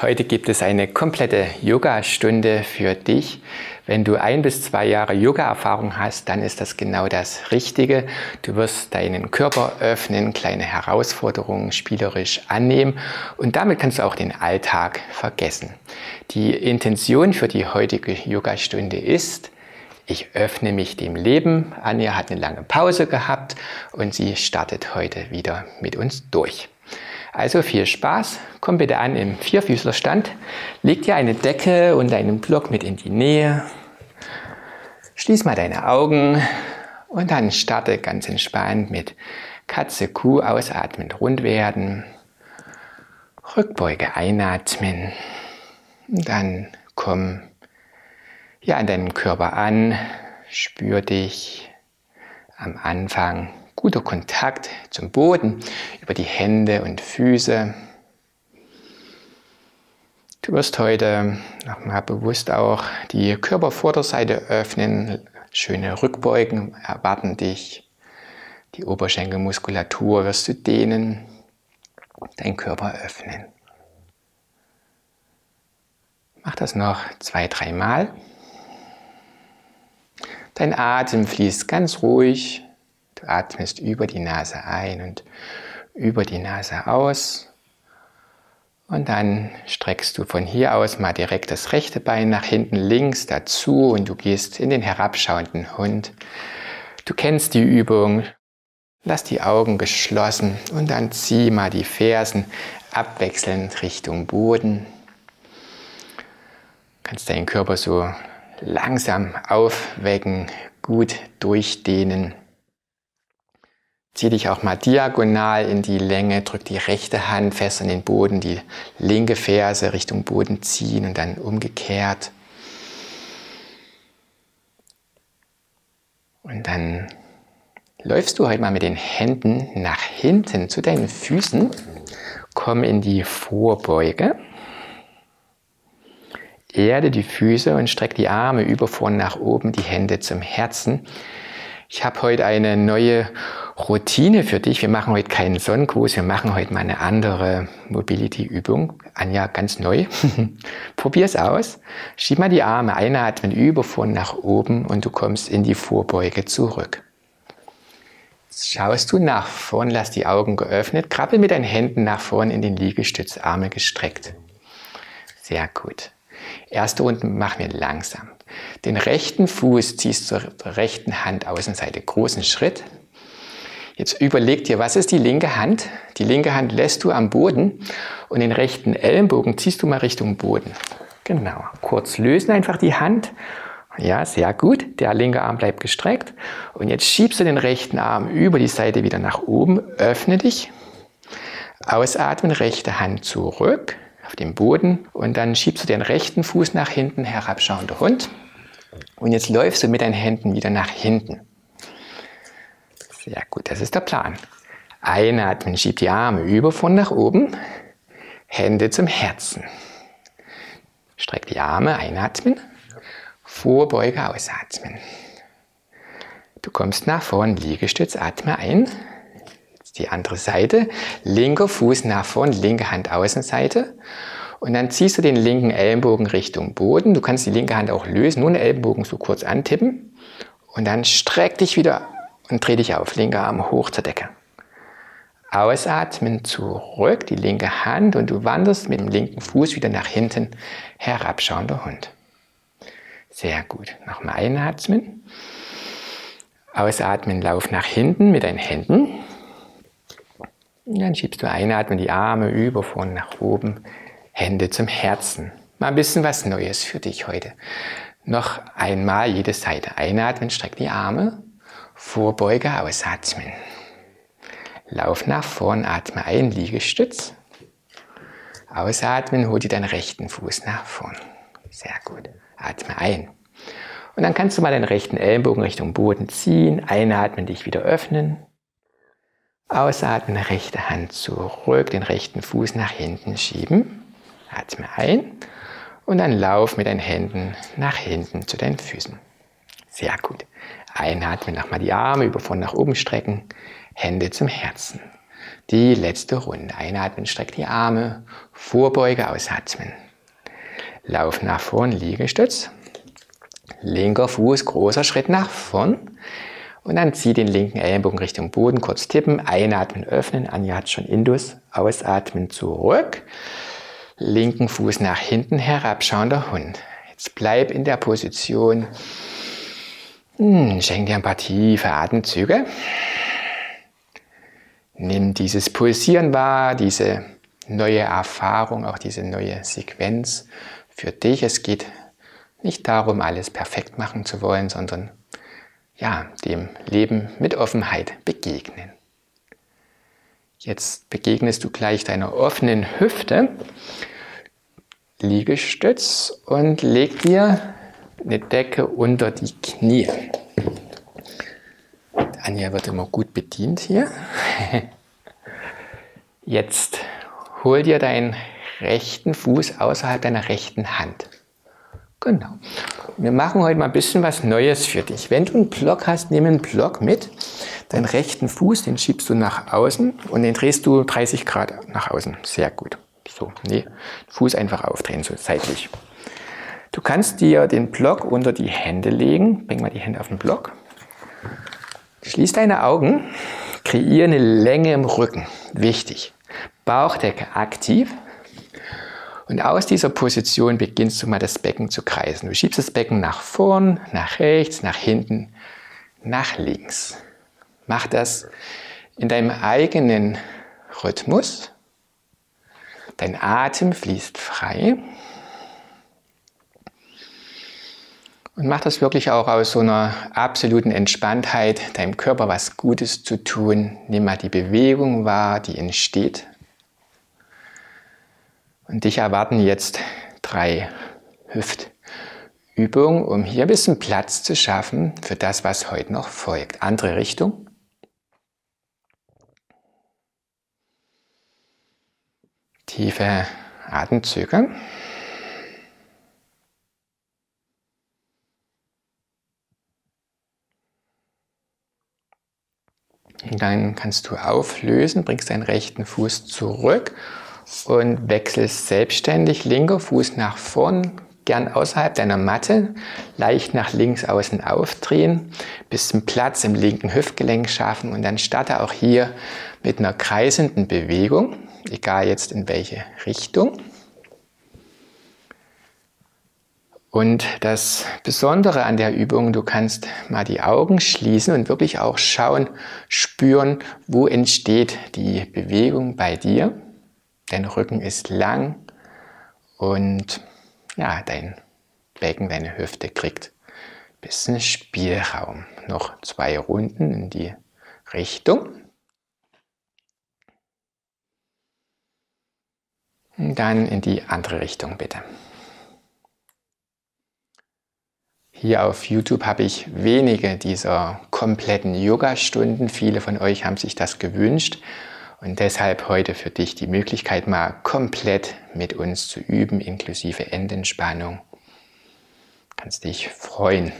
Heute gibt es eine komplette Yoga-Stunde für dich. Wenn du ein bis zwei Jahre Yoga-Erfahrung hast, dann ist das genau das Richtige. Du wirst deinen Körper öffnen, kleine Herausforderungen spielerisch annehmen und damit kannst du auch den Alltag vergessen. Die Intention für die heutige Yoga-Stunde ist, ich öffne mich dem Leben. Anja hat eine lange Pause gehabt und sie startet heute wieder mit uns durch. Also viel Spaß, komm bitte an im Vierfüßlerstand, leg dir eine Decke und einen Block mit in die Nähe, schließ mal deine Augen und dann starte ganz entspannt mit Katze, Kuh, ausatmend rund werden, Rückbeuge einatmen. Und dann komm ja an deinem Körper an, spür dich am Anfang guter Kontakt zum Boden über die Hände und Füße. Du wirst heute nochmal bewusst auch die Körpervorderseite öffnen. Schöne Rückbeugen erwarten dich. Die Oberschenkelmuskulatur wirst du dehnen, deinen Körper öffnen. Mach das noch zwei, dreimal. Dein Atem fließt ganz ruhig Du atmest über die Nase ein und über die Nase aus. Und dann streckst du von hier aus mal direkt das rechte Bein nach hinten links dazu und du gehst in den herabschauenden Hund. Du kennst die Übung. Lass die Augen geschlossen und dann zieh mal die Fersen abwechselnd Richtung Boden. Kannst deinen Körper so langsam aufwecken, gut durchdehnen. Zieh dich auch mal diagonal in die Länge, drück die rechte Hand fest an den Boden, die linke Ferse Richtung Boden ziehen und dann umgekehrt. Und dann läufst du heute mal mit den Händen nach hinten zu deinen Füßen. Komm in die Vorbeuge. Erde die Füße und streck die Arme über vorn nach oben, die Hände zum Herzen. Ich habe heute eine neue Routine für dich. Wir machen heute keinen Sonnenkurs, wir machen heute mal eine andere Mobility-Übung. Anja, ganz neu. Probier es aus. Schieb mal die Arme, einatmen über von nach oben und du kommst in die Vorbeuge zurück. Schaust du nach vorn, lass die Augen geöffnet, krabbel mit deinen Händen nach vorn in den Liegestütz, Arme gestreckt. Sehr gut. Erste Runde machen wir langsam. Den rechten Fuß ziehst zur rechten Hand Außenseite, großen Schritt, Jetzt überleg dir, was ist die linke Hand? Die linke Hand lässt du am Boden und den rechten Ellenbogen ziehst du mal Richtung Boden. Genau. Kurz lösen einfach die Hand. Ja, sehr gut. Der linke Arm bleibt gestreckt. Und jetzt schiebst du den rechten Arm über die Seite wieder nach oben. Öffne dich. Ausatmen, rechte Hand zurück auf den Boden. Und dann schiebst du den rechten Fuß nach hinten, herabschauender Hund. Und jetzt läufst du mit deinen Händen wieder nach hinten. Sehr gut, das ist der Plan. Einatmen, schieb die Arme über von nach oben, Hände zum Herzen. Streck die Arme, einatmen, Vorbeuge, ausatmen. Du kommst nach vorn, Liegestütz, atme ein. Die andere Seite, linker Fuß nach vorn, linke Hand Außenseite. Und dann ziehst du den linken Ellenbogen Richtung Boden. Du kannst die linke Hand auch lösen, nur den Ellenbogen so kurz antippen. Und dann streck dich wieder und dreh dich auf, linker Arm hoch zur Decke. Ausatmen zurück, die linke Hand und du wanderst mit dem linken Fuß wieder nach hinten, herabschauender Hund. Sehr gut. Nochmal einatmen. Ausatmen, lauf nach hinten mit deinen Händen. Dann schiebst du einatmen, die Arme über, vorne nach oben, Hände zum Herzen. Mal ein bisschen was Neues für dich heute. Noch einmal jede Seite. Einatmen, streck die Arme Vorbeuge, ausatmen. Lauf nach vorn, atme ein, Liegestütz. Ausatmen, hol dir deinen rechten Fuß nach vorn. Sehr gut. Atme ein. Und dann kannst du mal den rechten Ellenbogen Richtung Boden ziehen, einatmen, dich wieder öffnen. Ausatmen, rechte Hand zurück, den rechten Fuß nach hinten schieben. Atme ein und dann lauf mit deinen Händen nach hinten zu deinen Füßen. Sehr gut. Einatmen, nochmal die Arme über vorn nach oben strecken, Hände zum Herzen. Die letzte Runde. Einatmen, streck die Arme, Vorbeuge, ausatmen. Lauf nach vorn, Liegestütz. Linker Fuß, großer Schritt nach vorn. Und dann zieh den linken Ellenbogen Richtung Boden, kurz tippen, einatmen, öffnen. Anja hat schon Indus. Ausatmen, zurück. Linken Fuß nach hinten herabschauender Hund. Jetzt bleib in der Position. Hm, schenk dir ein paar tiefe Atemzüge. Nimm dieses Pulsieren wahr, diese neue Erfahrung, auch diese neue Sequenz für dich. Es geht nicht darum, alles perfekt machen zu wollen, sondern ja, dem Leben mit Offenheit begegnen. Jetzt begegnest du gleich deiner offenen Hüfte, Liegestütz und leg dir eine Decke unter die Knie. Anja wird immer gut bedient hier. Jetzt hol dir deinen rechten Fuß außerhalb deiner rechten Hand. Genau. Wir machen heute mal ein bisschen was Neues für dich. Wenn du einen Block hast, nimm einen Block mit. Deinen rechten Fuß, den schiebst du nach außen und den drehst du 30 Grad nach außen. Sehr gut. So, nee, Fuß einfach aufdrehen, so seitlich. Du kannst dir den Block unter die Hände legen. Bring mal die Hände auf den Block. Schließ deine Augen. Kreiere eine Länge im Rücken. Wichtig. Bauchdecke aktiv. Und aus dieser Position beginnst du mal das Becken zu kreisen. Du schiebst das Becken nach vorn, nach rechts, nach hinten, nach links. Mach das in deinem eigenen Rhythmus. Dein Atem fließt frei. Und mach das wirklich auch aus so einer absoluten Entspanntheit, deinem Körper was Gutes zu tun. Nimm mal die Bewegung wahr, die entsteht und dich erwarten jetzt drei Hüftübungen, um hier ein bisschen Platz zu schaffen für das, was heute noch folgt. Andere Richtung. Tiefe Atemzüge. Und dann kannst du auflösen, bringst deinen rechten Fuß zurück und wechselst selbstständig linker Fuß nach vorn, gern außerhalb deiner Matte, leicht nach links außen aufdrehen, bisschen Platz im linken Hüftgelenk schaffen und dann starte auch hier mit einer kreisenden Bewegung, egal jetzt in welche Richtung. Und das Besondere an der Übung, du kannst mal die Augen schließen und wirklich auch schauen, spüren, wo entsteht die Bewegung bei dir. Dein Rücken ist lang und ja, dein Becken, deine Hüfte kriegt ein bisschen Spielraum. Noch zwei Runden in die Richtung. Und dann in die andere Richtung bitte. Hier auf YouTube habe ich wenige dieser kompletten Yoga-Stunden. Viele von euch haben sich das gewünscht. Und deshalb heute für dich die Möglichkeit, mal komplett mit uns zu üben, inklusive Endentspannung. Kannst dich freuen.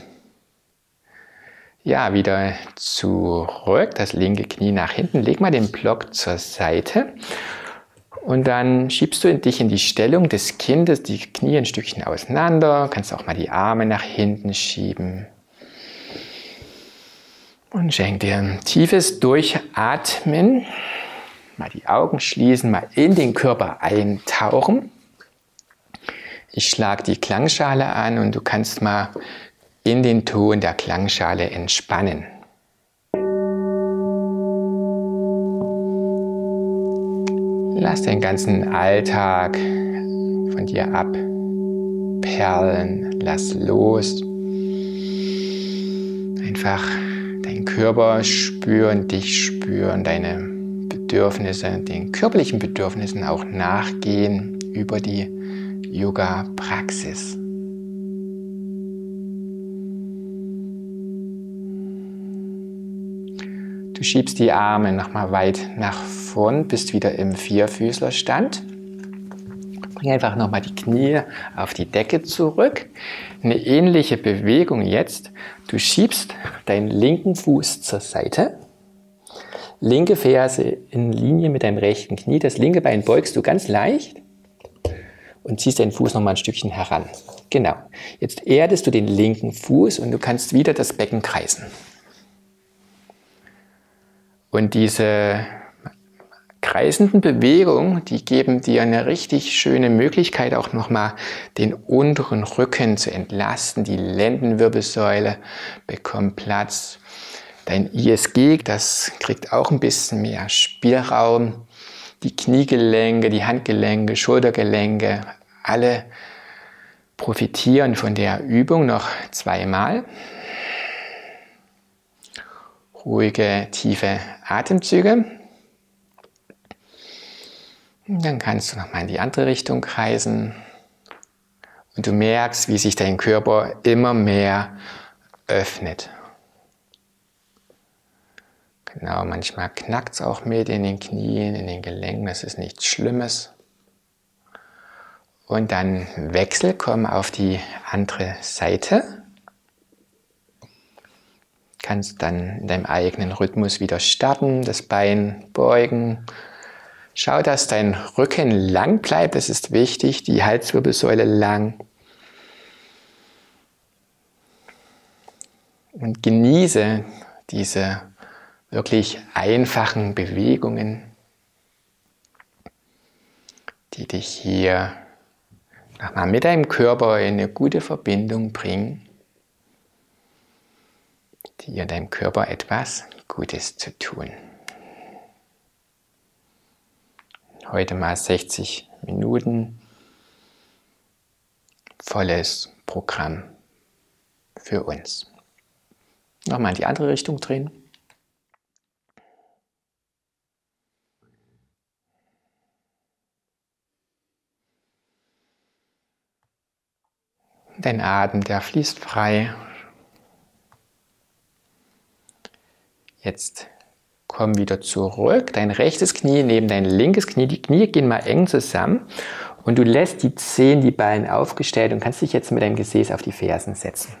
Ja, wieder zurück, das linke Knie nach hinten. Leg mal den Block zur Seite. Und dann schiebst du dich in die Stellung des Kindes, die Knie ein Stückchen auseinander. Kannst auch mal die Arme nach hinten schieben. Und schenk dir ein tiefes Durchatmen. Mal die Augen schließen, mal in den Körper eintauchen. Ich schlage die Klangschale an und du kannst mal in den Ton der Klangschale entspannen. Lass den ganzen Alltag von dir abperlen. Lass los. Einfach deinen Körper spüren, dich spüren, deine Bedürfnisse, den körperlichen Bedürfnissen auch nachgehen über die Yoga-Praxis. Du schiebst die Arme nochmal weit nach vorn, bist wieder im Vierfüßlerstand. Bring einfach nochmal die Knie auf die Decke zurück. Eine ähnliche Bewegung jetzt. Du schiebst deinen linken Fuß zur Seite linke Ferse in Linie mit deinem rechten Knie. Das linke Bein beugst du ganz leicht und ziehst deinen Fuß nochmal ein Stückchen heran. Genau. Jetzt erdest du den linken Fuß und du kannst wieder das Becken kreisen. Und diese kreisenden Bewegungen, die geben dir eine richtig schöne Möglichkeit, auch nochmal den unteren Rücken zu entlasten. Die Lendenwirbelsäule bekommt Platz. Dein ISG, das kriegt auch ein bisschen mehr Spielraum. Die Kniegelenke, die Handgelenke, Schultergelenke, alle profitieren von der Übung noch zweimal. Ruhige, tiefe Atemzüge. Dann kannst du nochmal in die andere Richtung kreisen und du merkst, wie sich dein Körper immer mehr öffnet. Genau, manchmal knackt es auch mit in den Knien, in den Gelenken, das ist nichts Schlimmes. Und dann Wechsel, komm auf die andere Seite. Kannst dann in deinem eigenen Rhythmus wieder starten, das Bein beugen. Schau, dass dein Rücken lang bleibt, das ist wichtig, die Halswirbelsäule lang. Und genieße diese wirklich einfachen Bewegungen, die dich hier nochmal mit deinem Körper in eine gute Verbindung bringen, dir deinem Körper etwas Gutes zu tun. Heute mal 60 Minuten volles Programm für uns. Nochmal in die andere Richtung drehen. Dein Atem, der fließt frei. Jetzt komm wieder zurück. Dein rechtes Knie neben dein linkes Knie. Die Knie gehen mal eng zusammen. Und du lässt die Zehen, die Ballen aufgestellt und kannst dich jetzt mit deinem Gesäß auf die Fersen setzen.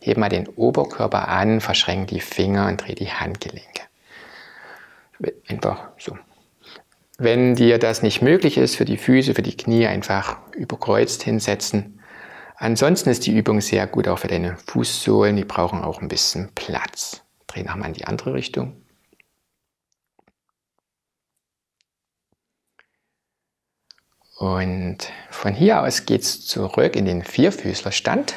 Heb mal den Oberkörper an, verschränk die Finger und dreh die Handgelenke. Einfach so. Wenn dir das nicht möglich ist, für die Füße, für die Knie einfach überkreuzt hinsetzen. Ansonsten ist die Übung sehr gut auch für deine Fußsohlen. Die brauchen auch ein bisschen Platz. Dreh nochmal in die andere Richtung. Und von hier aus geht es zurück in den Vierfüßlerstand.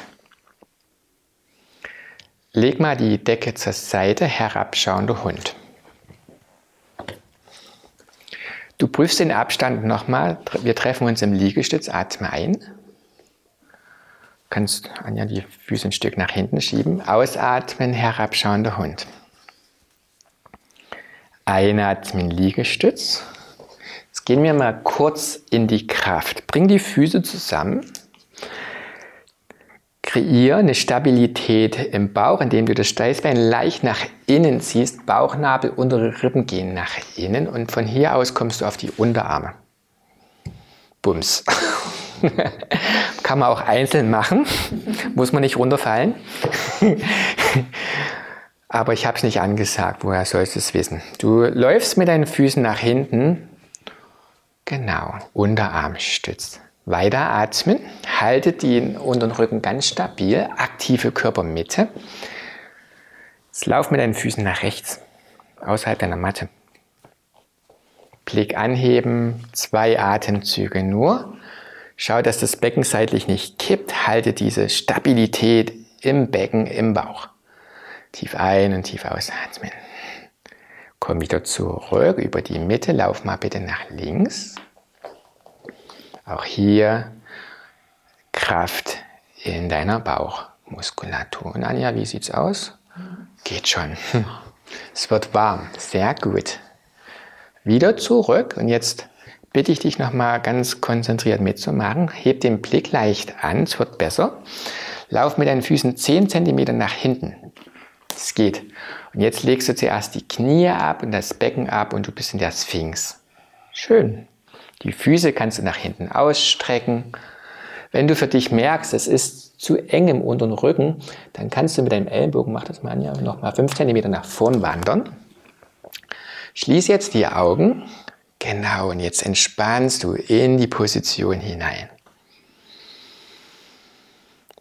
Leg mal die Decke zur Seite, herabschauender Hund. Du prüfst den Abstand nochmal. Wir treffen uns im Liegestütz, atme ein kannst Anja die Füße ein Stück nach hinten schieben. Ausatmen, herabschauender Hund. Einatmen, Liegestütz. Jetzt gehen wir mal kurz in die Kraft. Bring die Füße zusammen. Kreiere eine Stabilität im Bauch, indem du das Steißbein leicht nach innen ziehst. Bauchnabel, untere Rippen gehen nach innen und von hier aus kommst du auf die Unterarme. Bums. Kann man auch einzeln machen, muss man nicht runterfallen. Aber ich habe es nicht angesagt, woher sollst du es wissen? Du läufst mit deinen Füßen nach hinten. Genau, Unterarmstütz. Weiter atmen, halte den unteren Rücken ganz stabil, aktive Körpermitte. Jetzt lauf mit deinen Füßen nach rechts, außerhalb deiner Matte. Blick anheben, zwei Atemzüge nur. Schau, dass das Becken seitlich nicht kippt. Halte diese Stabilität im Becken, im Bauch. Tief ein und tief ausatmen. Komm wieder zurück über die Mitte. Lauf mal bitte nach links. Auch hier Kraft in deiner Bauchmuskulatur. Und Anja, wie sieht's aus? Geht schon. Es wird warm. Sehr gut. Wieder zurück und jetzt bitte ich dich nochmal ganz konzentriert mitzumachen. Heb den Blick leicht an, es wird besser. Lauf mit deinen Füßen 10 cm nach hinten. Es geht. Und jetzt legst du zuerst die Knie ab und das Becken ab und du bist in der Sphinx. Schön. Die Füße kannst du nach hinten ausstrecken. Wenn du für dich merkst, es ist zu eng im unteren Rücken, dann kannst du mit deinem Ellbogen, mach das mal, ja, nochmal 5 cm nach vorn wandern. Schließ jetzt die Augen. Genau, und jetzt entspannst du in die Position hinein.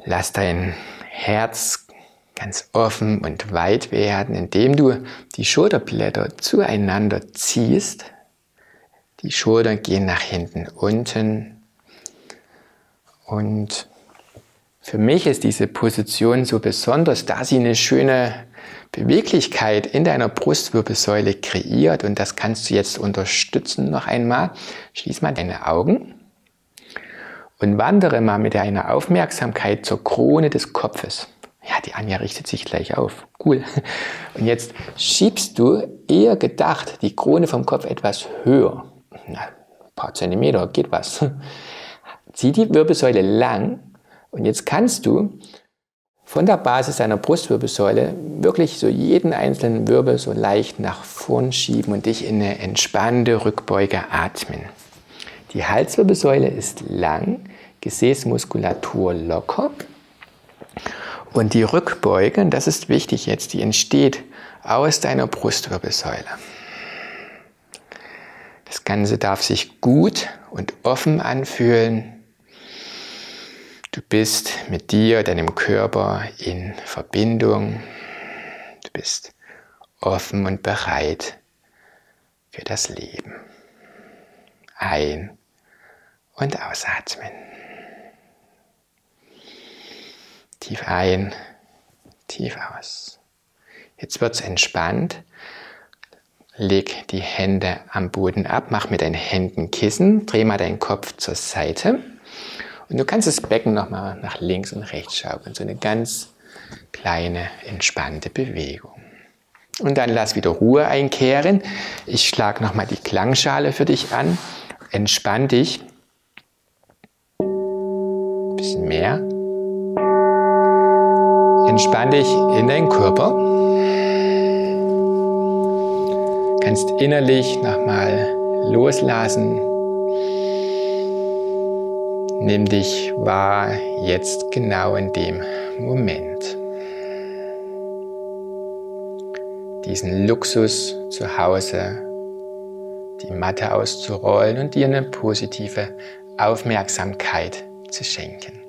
Lass dein Herz ganz offen und weit werden, indem du die Schulterblätter zueinander ziehst. Die Schultern gehen nach hinten unten. Und für mich ist diese Position so besonders, da sie eine schöne Beweglichkeit in deiner Brustwirbelsäule kreiert. Und das kannst du jetzt unterstützen noch einmal. Schließ mal deine Augen und wandere mal mit deiner Aufmerksamkeit zur Krone des Kopfes. Ja, die Anja richtet sich gleich auf. Cool. Und jetzt schiebst du eher gedacht die Krone vom Kopf etwas höher. Na, ein paar Zentimeter geht was. Zieh die Wirbelsäule lang und jetzt kannst du von der Basis deiner Brustwirbelsäule wirklich so jeden einzelnen Wirbel so leicht nach vorn schieben und dich in eine entspannte Rückbeuge atmen. Die Halswirbelsäule ist lang, Gesäßmuskulatur locker. Und die Rückbeuge, und das ist wichtig jetzt, die entsteht aus deiner Brustwirbelsäule. Das Ganze darf sich gut und offen anfühlen. Du bist mit dir, deinem Körper in Verbindung. Du bist offen und bereit für das Leben. Ein- und ausatmen. Tief ein, tief aus. Jetzt wird es entspannt. Leg die Hände am Boden ab, mach mit deinen Händen Kissen, dreh mal deinen Kopf zur Seite und du kannst das Becken nochmal nach links und rechts schaukeln. So eine ganz kleine, entspannte Bewegung. Und dann lass wieder Ruhe einkehren. Ich schlage nochmal die Klangschale für dich an. Entspann dich. Ein bisschen mehr. Entspann dich in deinen Körper. Kannst innerlich nochmal loslassen. Nimm dich wahr jetzt genau in dem Moment. Diesen Luxus zu Hause, die Matte auszurollen und dir eine positive Aufmerksamkeit zu schenken.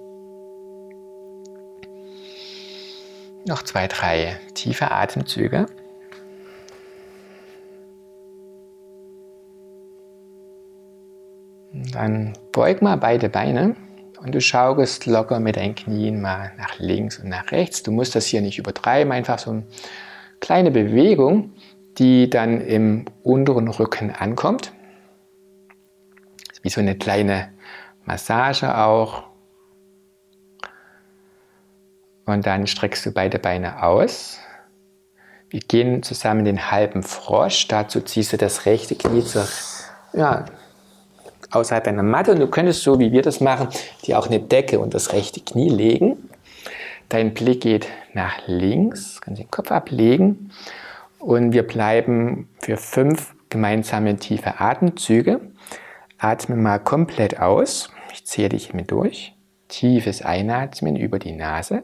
Noch zwei, drei tiefe Atemzüge. Dann beug mal beide Beine und du schaukelst locker mit deinen Knien mal nach links und nach rechts. Du musst das hier nicht übertreiben, einfach so eine kleine Bewegung, die dann im unteren Rücken ankommt. Wie so eine kleine Massage auch. Und dann streckst du beide Beine aus. Wir gehen zusammen den halben Frosch. Dazu ziehst du das rechte Knie zur, ja, außerhalb deiner Matte. Und du könntest, so wie wir das machen, dir auch eine Decke und das rechte Knie legen. Dein Blick geht nach links, kannst den Kopf ablegen. Und wir bleiben für fünf gemeinsame tiefe Atemzüge. Atme mal komplett aus. Ich zähle dich mit durch. Tiefes Einatmen über die Nase.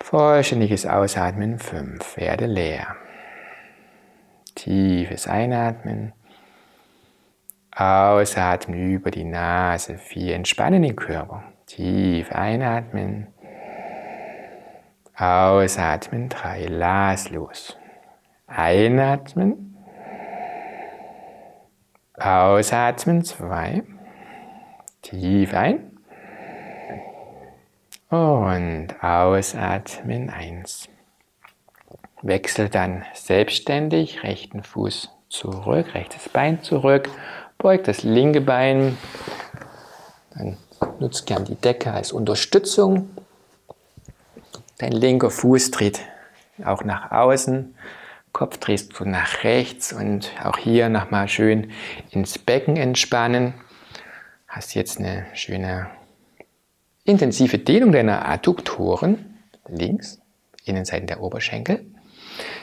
Vollständiges Ausatmen 5. Werde leer. Tiefes Einatmen. Ausatmen über die Nase 4. Entspannen den Körper. Tief einatmen. Ausatmen 3. Lass los. Einatmen. Ausatmen 2. Tief ein. Und ausatmen 1. Wechsel dann selbstständig rechten Fuß zurück, rechtes Bein zurück, beug das linke Bein, dann nutzt gern die Decke als Unterstützung. Dein linker Fuß dreht auch nach außen, Kopf drehst du nach rechts und auch hier nochmal schön ins Becken entspannen. Hast jetzt eine schöne intensive Dehnung deiner Adduktoren, links, Innenseiten der Oberschenkel.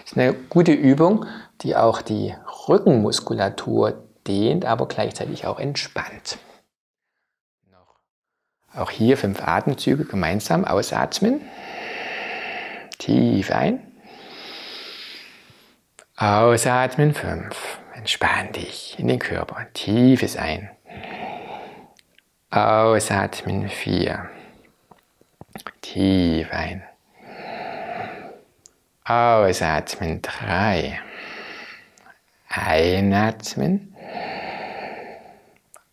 Das ist eine gute Übung, die auch die Rückenmuskulatur dehnt, aber gleichzeitig auch entspannt. Auch hier fünf Atemzüge gemeinsam ausatmen. Tief ein. Ausatmen 5. Entspann dich in den Körper. Tiefes Ein. Ausatmen 4. Tief ein. Ausatmen 3. Einatmen.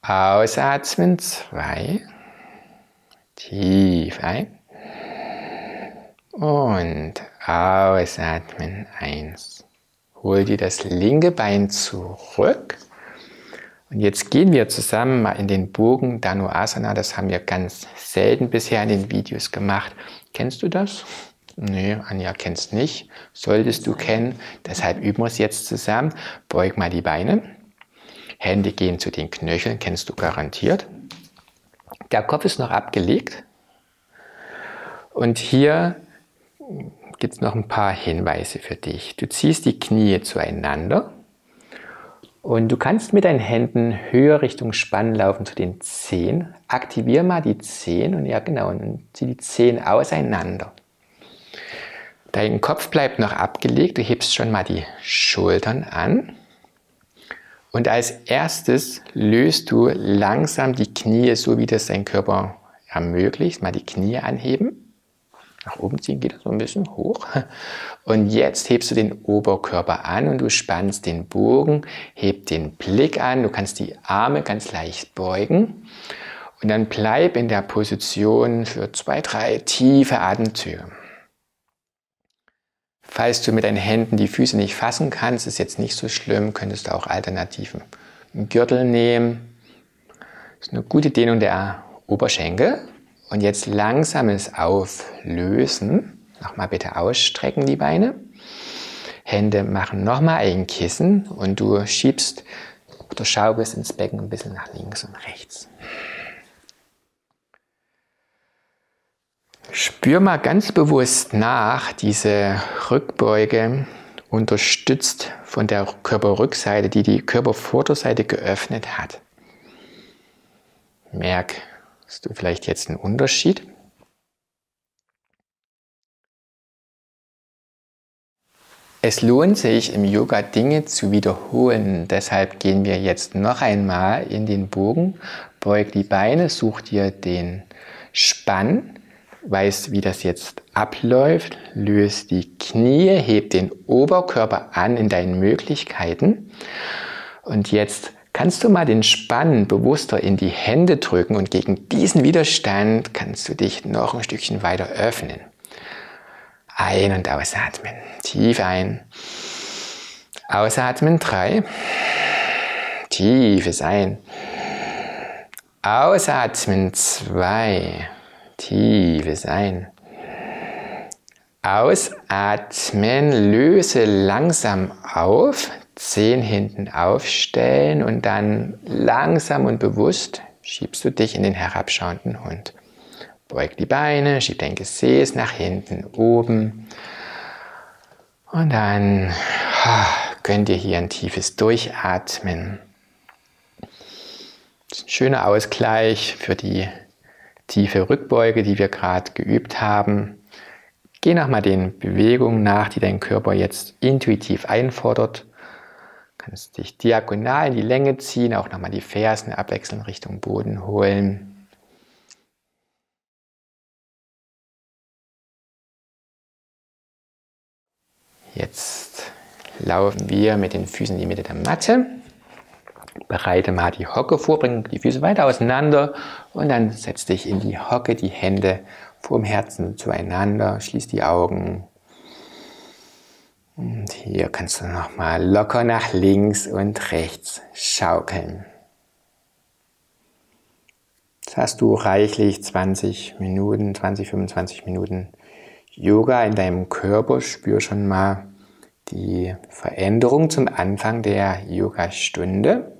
Ausatmen 2. Tief ein. Und ausatmen 1. Hol dir das linke Bein zurück. Und jetzt gehen wir zusammen mal in den Bogen Dhanuasana. Das haben wir ganz selten bisher in den Videos gemacht. Kennst du das? Nee, Anja kennst nicht. Solltest du kennen. Deshalb üben wir es jetzt zusammen. Beug mal die Beine. Hände gehen zu den Knöcheln. Kennst du garantiert. Der Kopf ist noch abgelegt. Und hier gibt es noch ein paar Hinweise für dich. Du ziehst die Knie zueinander und du kannst mit deinen Händen höher Richtung Spannen laufen zu den Zehen. Aktiviere mal die Zehen und ja genau, und zieh die Zehen auseinander. Dein Kopf bleibt noch abgelegt, du hebst schon mal die Schultern an. Und als erstes löst du langsam die Knie, so wie das dein Körper ermöglicht. Mal die Knie anheben. Nach oben ziehen geht das so ein bisschen hoch. Und jetzt hebst du den Oberkörper an und du spannst den Bogen, heb den Blick an. Du kannst die Arme ganz leicht beugen. Und dann bleib in der Position für zwei, drei tiefe Atemzüge. Falls du mit deinen Händen die Füße nicht fassen kannst, ist jetzt nicht so schlimm, könntest du auch alternativen Gürtel nehmen. Das ist eine gute Dehnung der Oberschenkel. Und jetzt langsames Auflösen. Nochmal bitte ausstrecken die Beine. Hände machen nochmal ein Kissen und du schiebst oder schaukelst ins Becken ein bisschen nach links und rechts. Spür mal ganz bewusst nach, diese Rückbeuge unterstützt von der Körperrückseite, die die Körpervorderseite geöffnet hat. Merk, Hast du vielleicht jetzt einen Unterschied? Es lohnt sich im Yoga Dinge zu wiederholen. Deshalb gehen wir jetzt noch einmal in den Bogen. Beug die Beine, such dir den Spann, weißt wie das jetzt abläuft, löst die Knie, heb den Oberkörper an in deinen Möglichkeiten. Und jetzt Kannst du mal den Spann bewusster in die Hände drücken und gegen diesen Widerstand kannst du dich noch ein Stückchen weiter öffnen. Ein- und ausatmen. Tief ein. Ausatmen. Drei. Tiefes Ein. Ausatmen. Zwei. Tiefes Ein. Ausatmen. Löse langsam auf. Zehen hinten aufstellen und dann langsam und bewusst schiebst du dich in den herabschauenden Hund. Beug die Beine, schieb dein Gesäß nach hinten oben und dann gönn dir hier ein tiefes Durchatmen. Das ist ein schöner Ausgleich für die tiefe Rückbeuge, die wir gerade geübt haben. Geh nochmal den Bewegungen nach, die dein Körper jetzt intuitiv einfordert Kannst dich diagonal in die Länge ziehen, auch nochmal die Fersen abwechselnd Richtung Boden holen. Jetzt laufen wir mit den Füßen in die Mitte der Matte. Bereite mal die Hocke vor, bring die Füße weiter auseinander und dann setz dich in die Hocke, die Hände vorm Herzen zueinander, schließ die Augen und hier kannst du nochmal locker nach links und rechts schaukeln. Jetzt hast du reichlich 20 Minuten, 20, 25 Minuten Yoga in deinem Körper. Spür schon mal die Veränderung zum Anfang der Yoga-Stunde.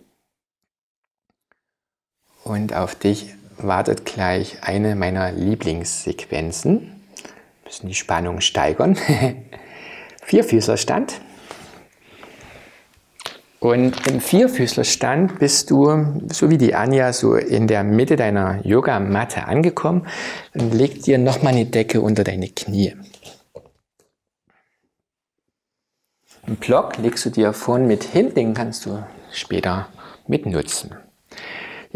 Und auf dich wartet gleich eine meiner Lieblingssequenzen. Wir müssen die Spannung steigern. Vierfüßlerstand. Und im Vierfüßlerstand bist du, so wie die Anja, so in der Mitte deiner Yogamatte angekommen. Dann leg dir nochmal eine Decke unter deine Knie. Einen Block legst du dir vorne mit hin, den kannst du später mit nutzen.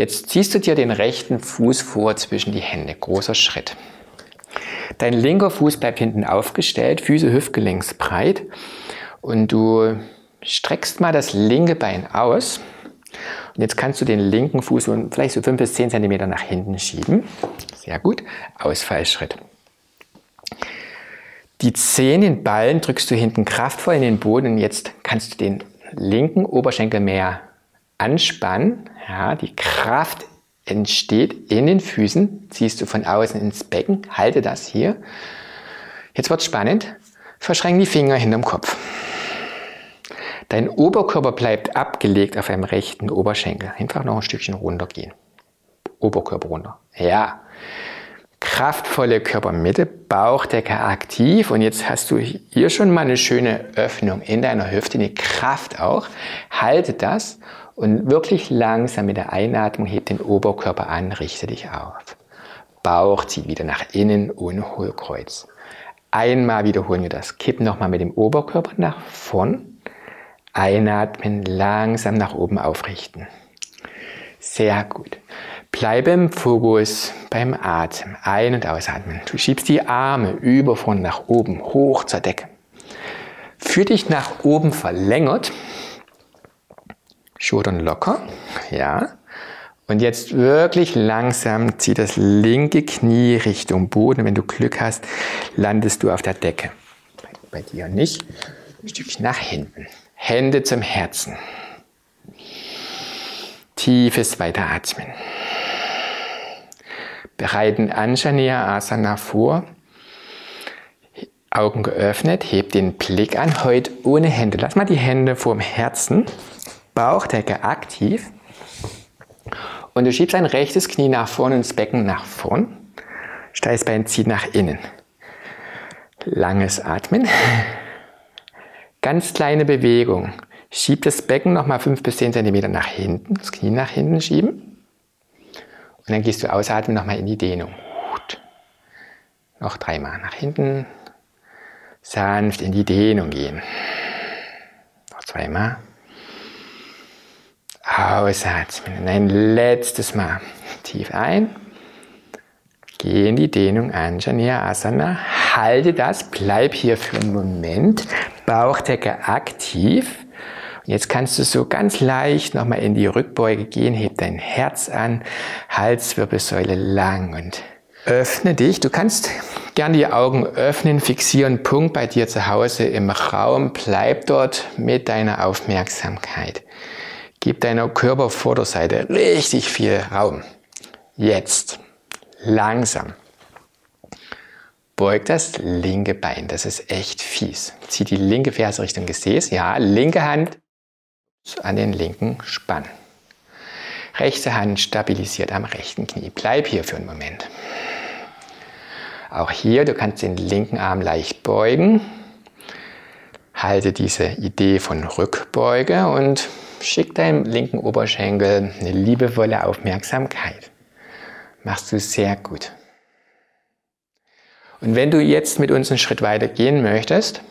Jetzt ziehst du dir den rechten Fuß vor zwischen die Hände. Großer Schritt. Dein linker Fuß bleibt hinten aufgestellt, Füße hüftgelenksbreit. Und du streckst mal das linke Bein aus. Und jetzt kannst du den linken Fuß so vielleicht so 5 bis 10 cm nach hinten schieben. Sehr gut. Ausfallschritt. Die Zehen, den Ballen drückst du hinten kraftvoll in den Boden und jetzt kannst du den linken Oberschenkel mehr anspannen. Ja, die Kraft entsteht in den Füßen, ziehst du von außen ins Becken, halte das hier. Jetzt wird spannend. Verschränk die Finger hinterm Kopf. Dein Oberkörper bleibt abgelegt auf einem rechten Oberschenkel. Einfach noch ein Stückchen runtergehen. Oberkörper runter. Ja kraftvolle Körpermitte, Bauchdecke aktiv und jetzt hast du hier schon mal eine schöne Öffnung in deiner Hüfte, eine Kraft auch. Halte das und wirklich langsam mit der Einatmung heb den Oberkörper an, richte dich auf. Bauch zieht wieder nach innen und Hohlkreuz. Einmal wiederholen wir das. Kippen nochmal mit dem Oberkörper nach vorn. Einatmen, langsam nach oben aufrichten. Sehr gut. Bleibe im Fokus beim Atem. Ein- und ausatmen. Du schiebst die Arme über von nach oben, hoch zur Decke. Führ dich nach oben verlängert. Schultern locker. Ja. Und jetzt wirklich langsam zieh das linke Knie Richtung Boden. Wenn du Glück hast, landest du auf der Decke. Bei, dir nicht. Ein Stückchen nach hinten. Hände zum Herzen. Tiefes Weiteratmen. Bereiten Anjaniya Asana vor. Augen geöffnet, heb den Blick an, heute ohne Hände. Lass mal die Hände vorm Herzen, Bauchdecke aktiv. Und du schiebst dein rechtes Knie nach vorne und das Becken nach vorn. Steiles Bein zieht nach innen. Langes Atmen. Ganz kleine Bewegung. Schieb das Becken nochmal 5 bis 10 cm nach hinten, das Knie nach hinten schieben. Und dann gehst du ausatmen nochmal in die Dehnung. Noch dreimal nach hinten. Sanft in die Dehnung gehen. Noch zweimal. Ausatmen. Und ein letztes Mal. Tief ein. Geh in die Dehnung, Anjaniya Asana. Halte das, bleib hier für einen Moment. Bauchdecke aktiv. Jetzt kannst du so ganz leicht nochmal in die Rückbeuge gehen, heb dein Herz an, Halswirbelsäule lang und öffne dich. Du kannst gern die Augen öffnen, fixieren Punkt bei dir zu Hause im Raum, bleib dort mit deiner Aufmerksamkeit. Gib deiner Körpervorderseite richtig viel Raum. Jetzt langsam. Beug das linke Bein, das ist echt fies. Zieh die linke Ferse Richtung Gesäß, ja, linke Hand an den linken Spann. Rechte Hand stabilisiert am rechten Knie. Bleib hier für einen Moment. Auch hier, du kannst den linken Arm leicht beugen. Halte diese Idee von Rückbeuge und schick deinem linken Oberschenkel eine liebevolle Aufmerksamkeit. Machst du sehr gut. Und wenn du jetzt mit uns einen Schritt weiter gehen möchtest,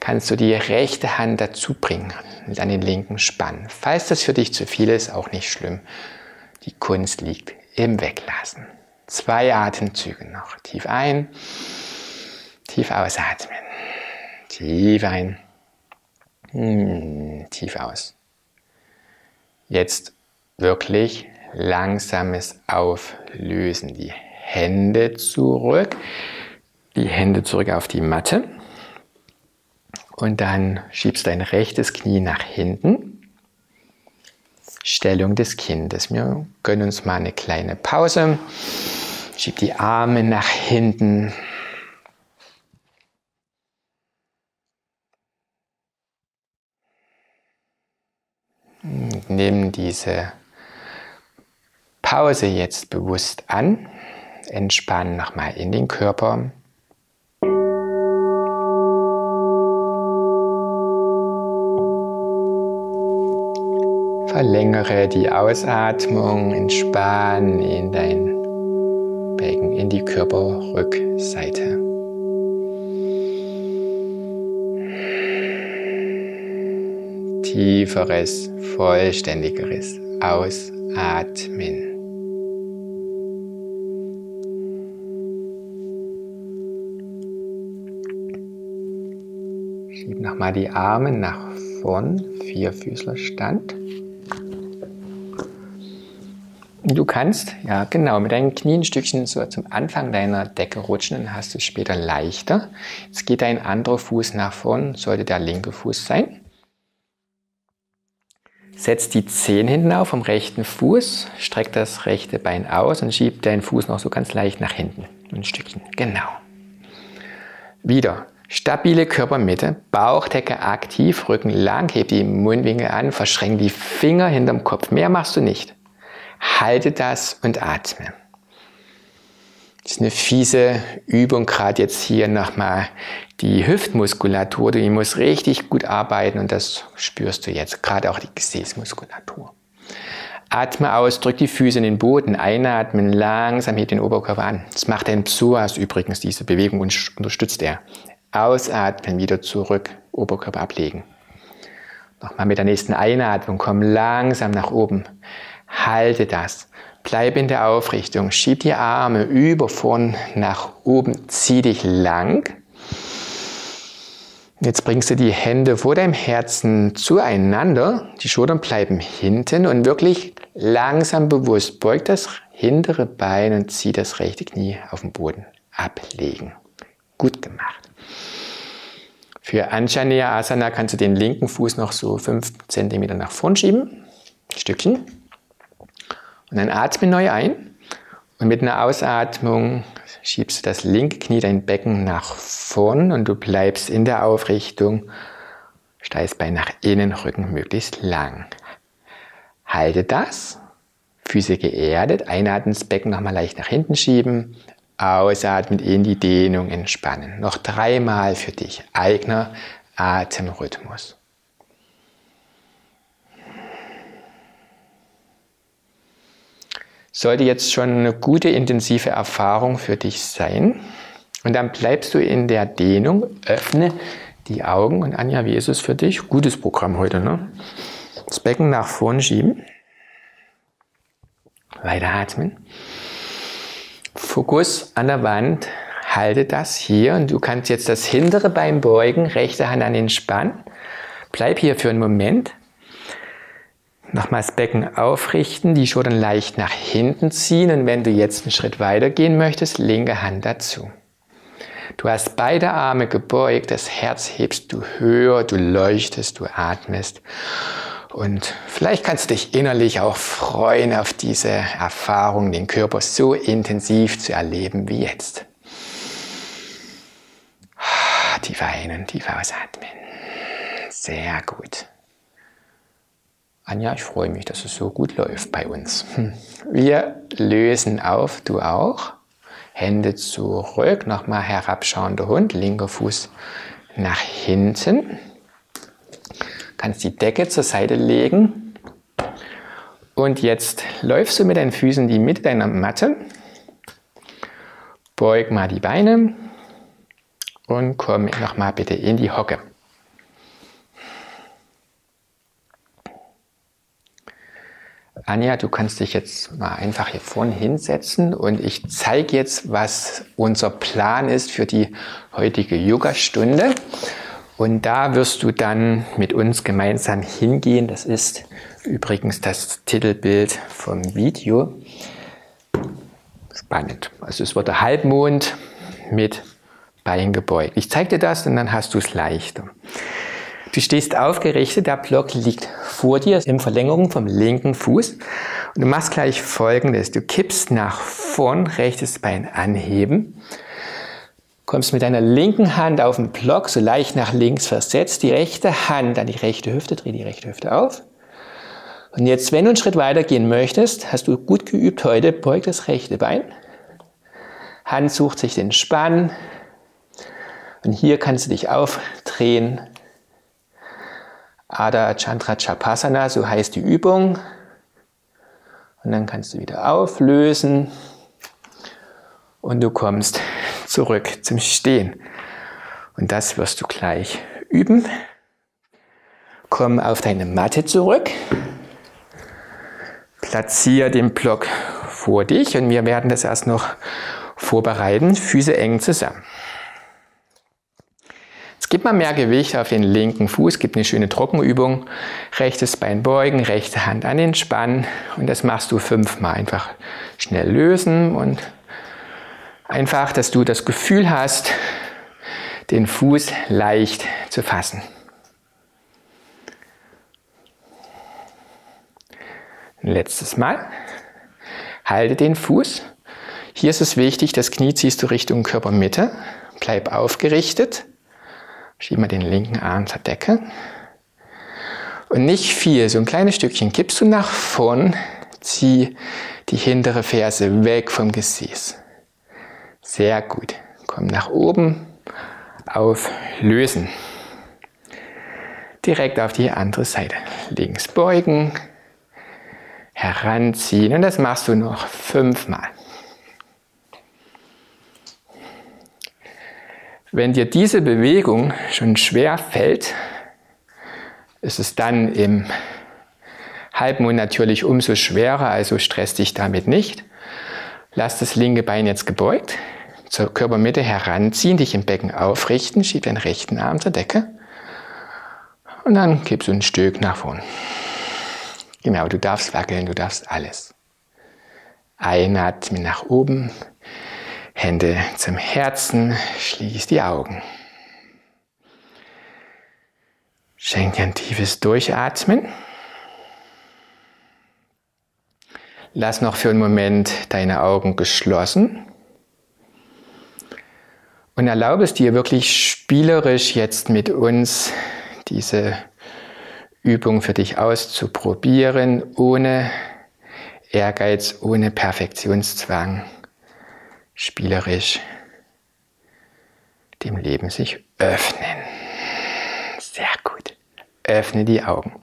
kannst du die rechte Hand dazu bringen und an den linken Spann. Falls das für dich zu viel ist, auch nicht schlimm. Die Kunst liegt im Weglassen. Zwei Atemzüge noch. Tief ein, tief ausatmen. Tief ein, hm, tief aus. Jetzt wirklich langsames Auflösen. Die Hände zurück, die Hände zurück auf die Matte. Und dann schiebst dein rechtes Knie nach hinten. Stellung des Kindes. Wir gönnen uns mal eine kleine Pause. Schieb die Arme nach hinten. Nimm diese Pause jetzt bewusst an. Entspann nochmal in den Körper. Verlängere die Ausatmung, entspann in dein Becken, in die Körperrückseite. Tieferes, vollständigeres Ausatmen. Schieb nochmal die Arme nach vorn, Vierfüßlerstand. Du kannst, ja genau, mit deinen Knien ein Stückchen so zum Anfang deiner Decke rutschen, dann hast du es später leichter. Jetzt geht dein anderer Fuß nach vorn, sollte der linke Fuß sein. Setz die Zehen hinten auf vom rechten Fuß, streck das rechte Bein aus und schieb deinen Fuß noch so ganz leicht nach hinten. Ein Stückchen, genau. Wieder stabile Körpermitte, Bauchdecke aktiv, Rücken lang, heb die Mundwinkel an, verschränk die Finger hinterm Kopf. Mehr machst du nicht. Halte das und atme. Das ist eine fiese Übung, gerade jetzt hier nochmal die Hüftmuskulatur. Die muss richtig gut arbeiten und das spürst du jetzt, gerade auch die Gesäßmuskulatur. Atme aus, drück die Füße in den Boden, einatmen, langsam hebt den Oberkörper an. Das macht dein Psoas übrigens, diese Bewegung unterstützt er. Ausatmen, wieder zurück, Oberkörper ablegen. Nochmal mit der nächsten Einatmung, komm langsam nach oben. Halte das. Bleib in der Aufrichtung. Schieb die Arme über vorn nach oben. Zieh dich lang. Jetzt bringst du die Hände vor deinem Herzen zueinander. Die Schultern bleiben hinten und wirklich langsam bewusst beug das hintere Bein und zieh das rechte Knie auf den Boden. Ablegen. Gut gemacht. Für Anjaneyasana Asana kannst du den linken Fuß noch so 5 cm nach vorn schieben. Stückchen. Und dann atme neu ein und mit einer Ausatmung schiebst du das linke Knie, dein Becken nach vorn und du bleibst in der Aufrichtung. Steißbein nach innen, Rücken möglichst lang. Halte das. Füße geerdet. Einatmen, das Becken nochmal leicht nach hinten schieben. Ausatmen in die Dehnung entspannen. Noch dreimal für dich. Eigener Atemrhythmus. Sollte jetzt schon eine gute intensive Erfahrung für dich sein. Und dann bleibst du in der Dehnung, öffne die Augen und Anja, wie ist es für dich? Gutes Programm heute, ne? Das Becken nach vorn schieben. Weiter atmen. Fokus an der Wand. Halte das hier und du kannst jetzt das hintere Bein beugen, rechte Hand an den Spann. Bleib hier für einen Moment. Nochmal das Becken aufrichten, die Schultern leicht nach hinten ziehen und wenn du jetzt einen Schritt weiter gehen möchtest, linke Hand dazu. Du hast beide Arme gebeugt, das Herz hebst du höher, du leuchtest, du atmest. Und vielleicht kannst du dich innerlich auch freuen auf diese Erfahrung, den Körper so intensiv zu erleben wie jetzt. Tief ein und tief ausatmen. Sehr gut. Anja, ich freue mich, dass es so gut läuft bei uns. Hm. Wir lösen auf, du auch. Hände zurück, nochmal herabschauender Hund, linker Fuß nach hinten. Kannst die Decke zur Seite legen. Und jetzt läufst du mit deinen Füßen die Mitte deiner Matte. Beug mal die Beine und komm nochmal bitte in die Hocke. Anja, du kannst dich jetzt mal einfach hier vorne hinsetzen und ich zeige jetzt, was unser Plan ist für die heutige Yoga-Stunde. Und da wirst du dann mit uns gemeinsam hingehen. Das ist übrigens das Titelbild vom Video. Spannend. Also es wird der Halbmond mit Bein gebeugt. Ich zeige dir das und dann hast du es leichter. Du stehst aufgerichtet, der Block liegt vor dir in Verlängerung vom linken Fuß. Und du machst gleich folgendes. Du kippst nach vorn, rechtes Bein anheben. Kommst mit deiner linken Hand auf den Block, so leicht nach links versetzt. Die rechte Hand an die rechte Hüfte, dreh die rechte Hüfte auf. Und jetzt, wenn du einen Schritt weiter gehen möchtest, hast du gut geübt heute, beug das rechte Bein. Hand sucht sich den Spann. Und hier kannst du dich aufdrehen Adha Chandra Chapasana, so heißt die Übung. Und dann kannst du wieder auflösen und du kommst zurück zum Stehen. Und das wirst du gleich üben. Komm auf deine Matte zurück. Platziere den Block vor dich und wir werden das erst noch vorbereiten. Füße eng zusammen. Gib mal mehr Gewicht auf den linken Fuß, gib eine schöne Trockenübung. Rechtes Bein beugen, rechte Hand an den Spann und das machst du fünfmal. Einfach schnell lösen und einfach, dass du das Gefühl hast, den Fuß leicht zu fassen. Letztes Mal. Halte den Fuß. Hier ist es wichtig, das Knie ziehst du Richtung Körpermitte. Bleib aufgerichtet. Schieb mal den linken Arm zur Decke. Und nicht viel, so ein kleines Stückchen kippst du nach vorn. Zieh die hintere Ferse weg vom Gesäß. Sehr gut. Komm nach oben. Auflösen. Direkt auf die andere Seite. Links beugen heranziehen. Und das machst du noch fünfmal. Wenn dir diese Bewegung schon schwer fällt, ist es dann im Halbmond natürlich umso schwerer, also stress dich damit nicht. Lass das linke Bein jetzt gebeugt, zur Körpermitte heranziehen, dich im Becken aufrichten, schieb den rechten Arm zur Decke und dann gibst du ein Stück nach vorn. Genau, du darfst wackeln, du darfst alles. Einatmen nach oben, Hände zum Herzen, schließ die Augen. Schenk dir ein tiefes Durchatmen. Lass noch für einen Moment deine Augen geschlossen und erlaube es dir wirklich spielerisch jetzt mit uns diese Übung für dich auszuprobieren, ohne Ehrgeiz, ohne Perfektionszwang, spielerisch dem Leben sich öffnen. Sehr gut. Öffne die Augen.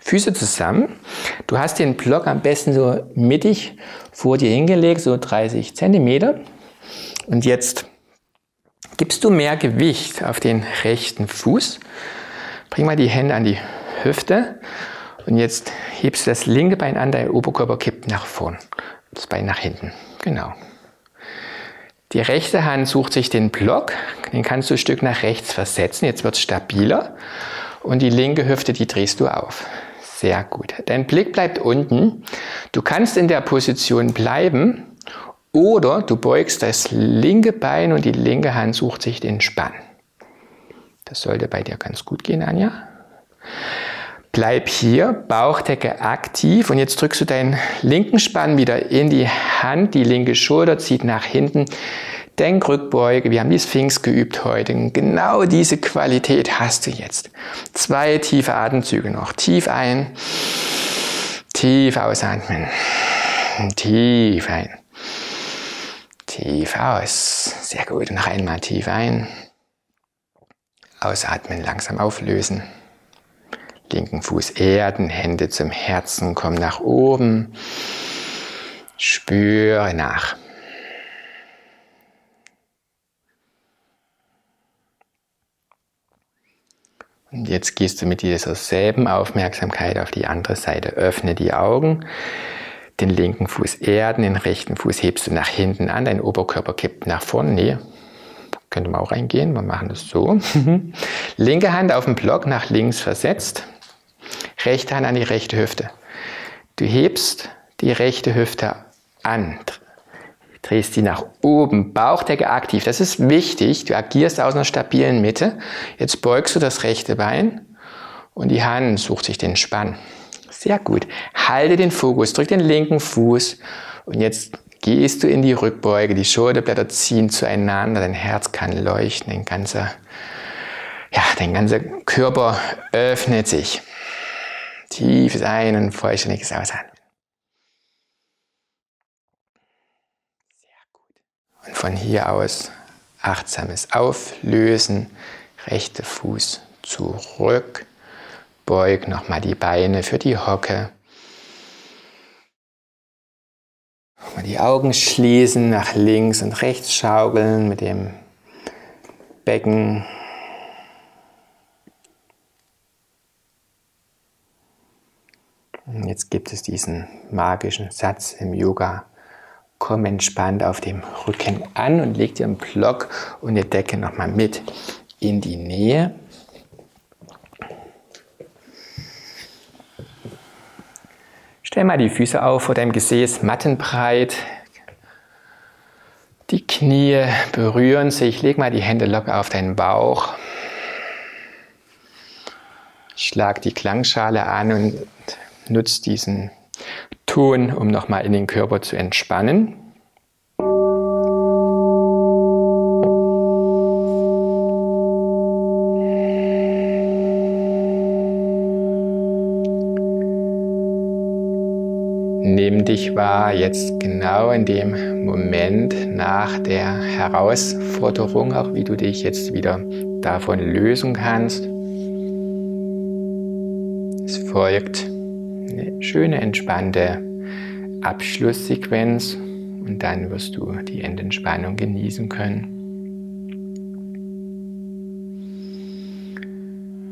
Füße zusammen. Du hast den Block am besten so mittig vor dir hingelegt, so 30 Zentimeter. Und jetzt gibst du mehr Gewicht auf den rechten Fuß. Bring mal die Hände an die Hüfte. Und jetzt hebst du das linke Bein an, dein Oberkörper kippt nach vorn. Das Bein nach hinten. Genau. Die rechte Hand sucht sich den Block, den kannst du ein Stück nach rechts versetzen. Jetzt wird es stabiler. Und die linke Hüfte, die drehst du auf. Sehr gut. Dein Blick bleibt unten. Du kannst in der Position bleiben oder du beugst das linke Bein und die linke Hand sucht sich den Spann. Das sollte bei dir ganz gut gehen, Anja. Bleib hier, Bauchdecke aktiv und jetzt drückst du deinen linken Spann wieder in die Hand, die linke Schulter zieht nach hinten. Denkrückbeuge, wir haben die Sphinx geübt heute. Genau diese Qualität hast du jetzt. Zwei tiefe Atemzüge noch. Tief ein, tief ausatmen. Tief ein, tief aus. Sehr gut. Noch einmal tief ein. Ausatmen, langsam auflösen linken Fuß erden, Hände zum Herzen, komm nach oben, spüre nach. Und jetzt gehst du mit dieser selben Aufmerksamkeit auf die andere Seite. Öffne die Augen, den linken Fuß erden, den rechten Fuß hebst du nach hinten an, dein Oberkörper kippt nach vorne. Nee, könnte man auch reingehen, wir machen das so. Linke Hand auf den Block nach links versetzt, rechte Hand an die rechte Hüfte. Du hebst die rechte Hüfte an, drehst sie nach oben, Bauchdecke aktiv. Das ist wichtig. Du agierst aus einer stabilen Mitte. Jetzt beugst du das rechte Bein und die Hand sucht sich den Spann. Sehr gut. Halte den Fokus, drück den linken Fuß und jetzt gehst du in die Rückbeuge. Die Schulterblätter ziehen zueinander, dein Herz kann leuchten, dein ganzer, ja, dein ganzer Körper öffnet sich. Tiefes Ein- und vollständiges Ausatmen. Sehr gut. Und von hier aus achtsames Auflösen, rechte Fuß zurück, beug nochmal die Beine für die Hocke. Mal die Augen schließen, nach links und rechts schaukeln mit dem Becken Jetzt gibt es diesen magischen Satz im Yoga. Komm entspannt auf dem Rücken an und leg dir einen Block und eine Decke nochmal mit in die Nähe. Stell mal die Füße auf vor deinem Gesäß, mattenbreit. Die Knie berühren sich. Leg mal die Hände locker auf deinen Bauch. Schlag die Klangschale an und nutzt diesen Ton, um nochmal in den Körper zu entspannen. Nimm dich wahr jetzt genau in dem Moment nach der Herausforderung, auch wie du dich jetzt wieder davon lösen kannst. Es folgt eine schöne, entspannte Abschlusssequenz und dann wirst du die Endentspannung genießen können.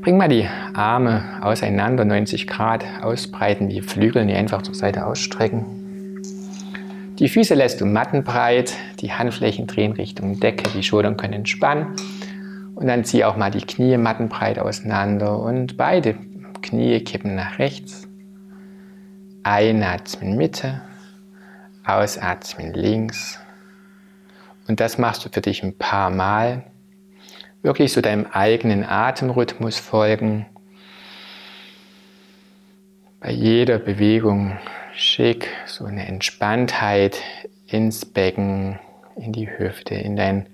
Bring mal die Arme auseinander, 90 Grad ausbreiten, die Flügel nie einfach zur Seite ausstrecken. Die Füße lässt du mattenbreit, die Handflächen drehen Richtung Decke, die Schultern können entspannen. Und dann zieh auch mal die Knie mattenbreit auseinander und beide Knie kippen nach rechts. Einatmen Mitte, ausatmen links. Und das machst du für dich ein paar Mal. Wirklich so deinem eigenen Atemrhythmus folgen. Bei jeder Bewegung schick so eine Entspanntheit ins Becken, in die Hüfte, in deinen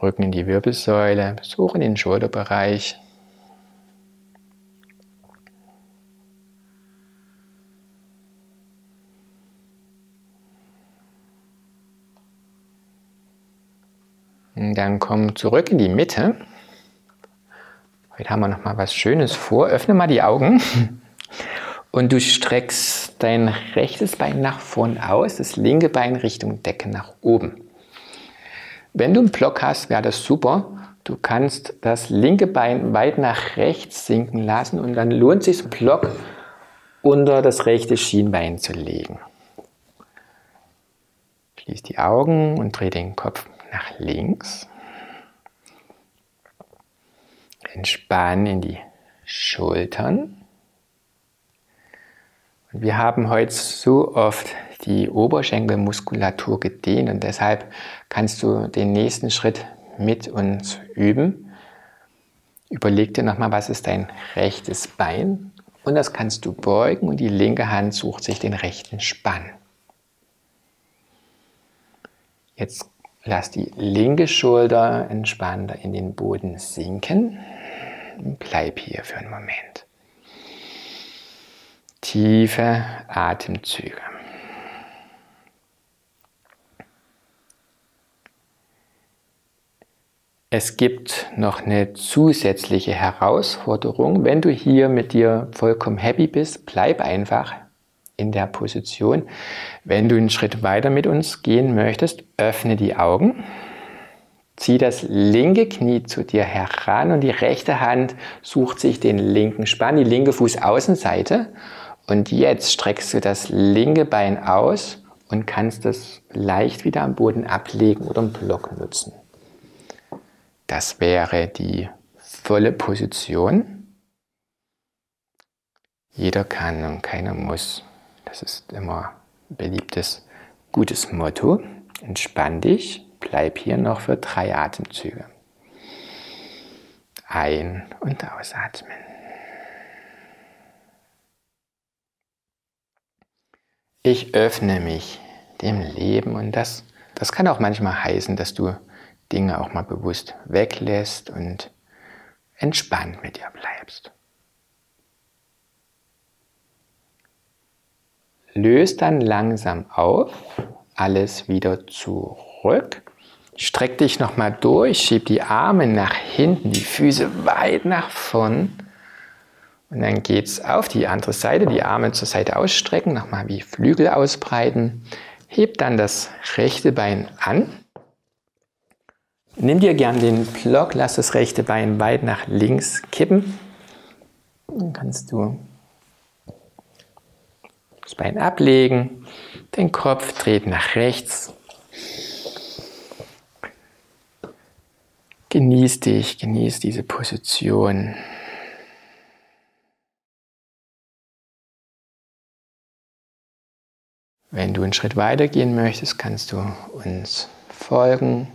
Rücken, in die Wirbelsäule, suche in den Schulterbereich. Dann komm zurück in die Mitte. Heute haben wir noch mal was Schönes vor. Öffne mal die Augen und du streckst dein rechtes Bein nach vorn aus, das linke Bein Richtung Decke nach oben. Wenn du einen Block hast, wäre das super. Du kannst das linke Bein weit nach rechts sinken lassen und dann lohnt sich, Block unter das rechte Schienbein zu legen. Schließ die Augen und dreh den Kopf nach links. Entspannen in die Schultern. Und wir haben heute so oft die Oberschenkelmuskulatur gedehnt und deshalb kannst du den nächsten Schritt mit uns üben. Überleg dir nochmal, was ist dein rechtes Bein und das kannst du beugen und die linke Hand sucht sich den rechten Spann. Jetzt Lass die linke Schulter entspannter in den Boden sinken. Bleib hier für einen Moment. Tiefe Atemzüge. Es gibt noch eine zusätzliche Herausforderung. Wenn du hier mit dir vollkommen happy bist, bleib einfach in der Position. Wenn du einen Schritt weiter mit uns gehen möchtest, öffne die Augen. Zieh das linke Knie zu dir heran und die rechte Hand sucht sich den linken Spann, die linke Fußaußenseite. Und jetzt streckst du das linke Bein aus und kannst es leicht wieder am Boden ablegen oder einen Block nutzen. Das wäre die volle Position. Jeder kann und keiner muss. Das ist immer ein beliebtes, gutes Motto. Entspann dich, bleib hier noch für drei Atemzüge. Ein- und ausatmen. Ich öffne mich dem Leben und das, das kann auch manchmal heißen, dass du Dinge auch mal bewusst weglässt und entspannt mit dir bleibst. Löst dann langsam auf, alles wieder zurück. Streck dich nochmal durch, schieb die Arme nach hinten, die Füße weit nach vorn. Und dann geht es auf die andere Seite, die Arme zur Seite ausstrecken, nochmal wie Flügel ausbreiten. Heb dann das rechte Bein an. Nimm dir gern den Block, lass das rechte Bein weit nach links kippen. Dann kannst du Das Bein ablegen, den Kopf dreht nach rechts. Genieß dich, genieß diese Position. Wenn du einen Schritt weiter gehen möchtest, kannst du uns folgen.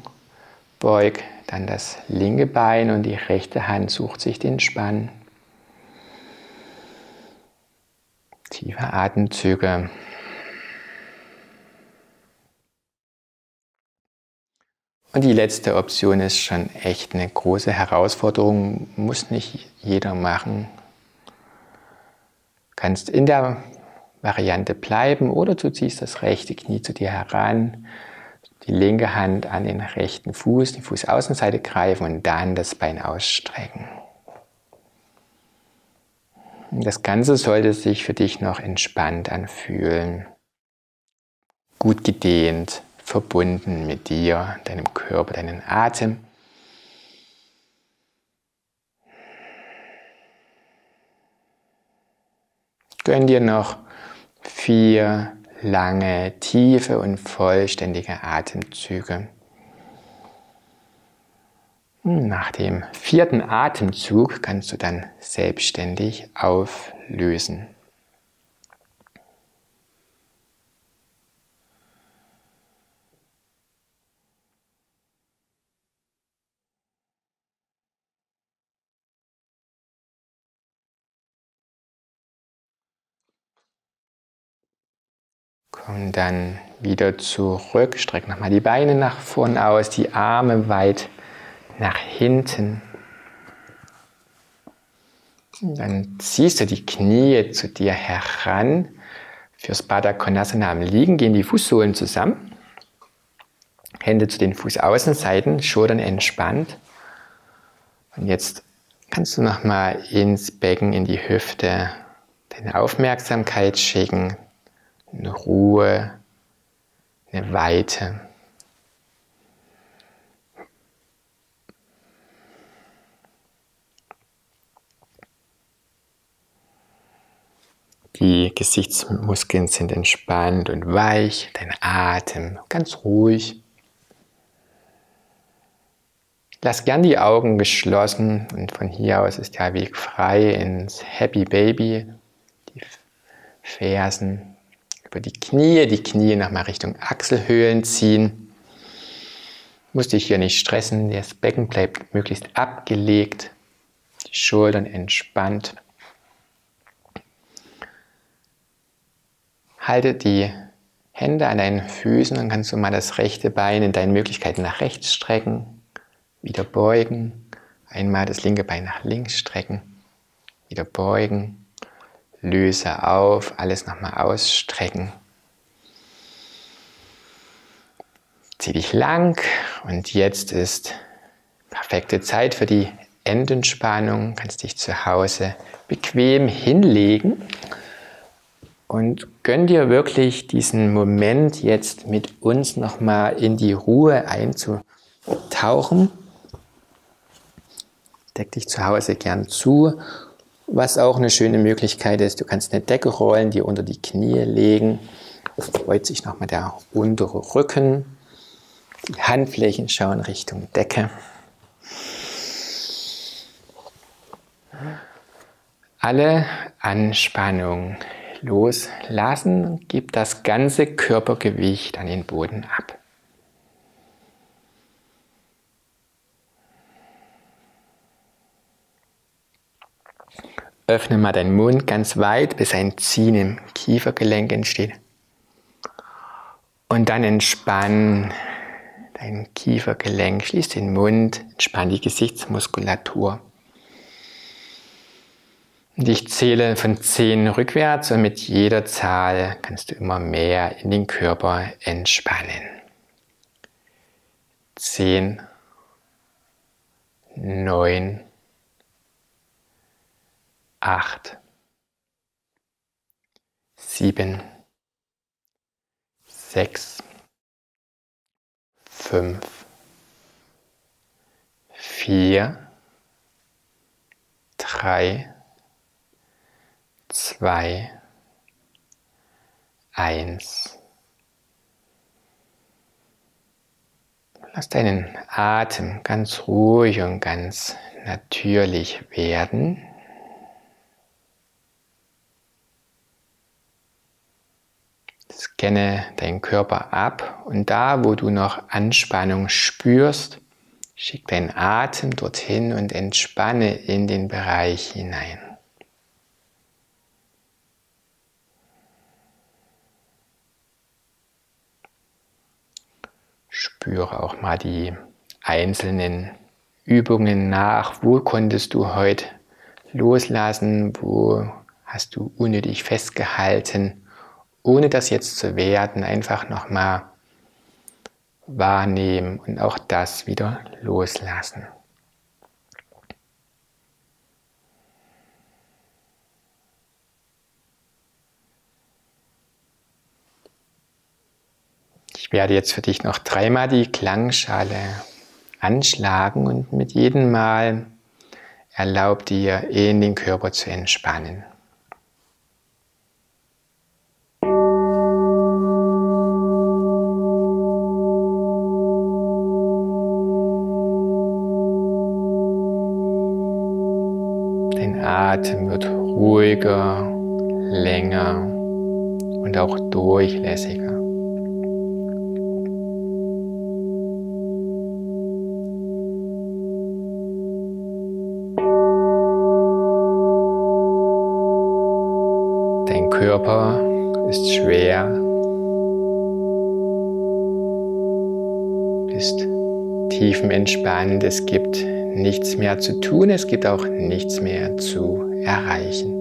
Beug dann das linke Bein und die rechte Hand sucht sich den Spann. Tiefe Atemzüge. Und die letzte Option ist schon echt eine große Herausforderung, muss nicht jeder machen. Kannst in der Variante bleiben oder du ziehst das rechte Knie zu dir heran, die linke Hand an den rechten Fuß, die Fußaußenseite greifen und dann das Bein ausstrecken. Das Ganze sollte sich für dich noch entspannt anfühlen, gut gedehnt, verbunden mit dir, deinem Körper, deinem Atem. Gönn dir noch vier lange, tiefe und vollständige Atemzüge. Nach dem vierten Atemzug kannst du dann selbstständig auflösen. Komm dann wieder zurück, streck nochmal die Beine nach vorn aus, die Arme weit nach hinten. Dann ziehst du die Knie zu dir heran. Fürs Baddha Konasana am Liegen gehen die Fußsohlen zusammen. Hände zu den Fußaußenseiten, Schultern entspannt. Und jetzt kannst du nochmal ins Becken, in die Hüfte deine Aufmerksamkeit schicken, eine Ruhe, eine Weite. Die Gesichtsmuskeln sind entspannt und weich, dein Atem ganz ruhig. Lass gern die Augen geschlossen und von hier aus ist der Weg frei ins Happy Baby. Die Fersen über die Knie, die Knie nochmal Richtung Achselhöhlen ziehen. Musst dich hier nicht stressen, das Becken bleibt möglichst abgelegt, die Schultern entspannt. Halte die Hände an deinen Füßen, dann kannst du mal das rechte Bein in deinen Möglichkeiten nach rechts strecken, wieder beugen, einmal das linke Bein nach links strecken, wieder beugen, löse auf, alles nochmal ausstrecken. Zieh dich lang und jetzt ist perfekte Zeit für die Endentspannung. Kannst dich zu Hause bequem hinlegen und gönn dir wirklich diesen Moment jetzt mit uns nochmal in die Ruhe einzutauchen. Deck dich zu Hause gern zu. Was auch eine schöne Möglichkeit ist, du kannst eine Decke rollen, die unter die Knie legen. Freut sich nochmal der untere Rücken. Die Handflächen schauen Richtung Decke. Alle Anspannung loslassen und gib das ganze Körpergewicht an den Boden ab. Öffne mal deinen Mund ganz weit, bis ein Ziehen im Kiefergelenk entsteht. Und dann entspann dein Kiefergelenk, schließ den Mund, entspann die Gesichtsmuskulatur. Und ich zähle von 10 rückwärts und mit jeder Zahl kannst du immer mehr in den Körper entspannen. 10, 9, 8, 7, 6, 5, 4, 3, zwei, eins. Lass deinen Atem ganz ruhig und ganz natürlich werden. Scanne deinen Körper ab und da, wo du noch Anspannung spürst, schick deinen Atem dorthin und entspanne in den Bereich hinein. Spüre auch mal die einzelnen Übungen nach. Wo konntest du heute loslassen? Wo hast du unnötig festgehalten? Ohne das jetzt zu werten, einfach nochmal wahrnehmen und auch das wieder loslassen. Ich werde jetzt für dich noch dreimal die Klangschale anschlagen und mit jedem Mal erlaub dir in den Körper zu entspannen. Dein Atem wird ruhiger, länger und auch durchlässiger. Ist schwer, bist tiefenentspannt, es gibt nichts mehr zu tun, es gibt auch nichts mehr zu erreichen.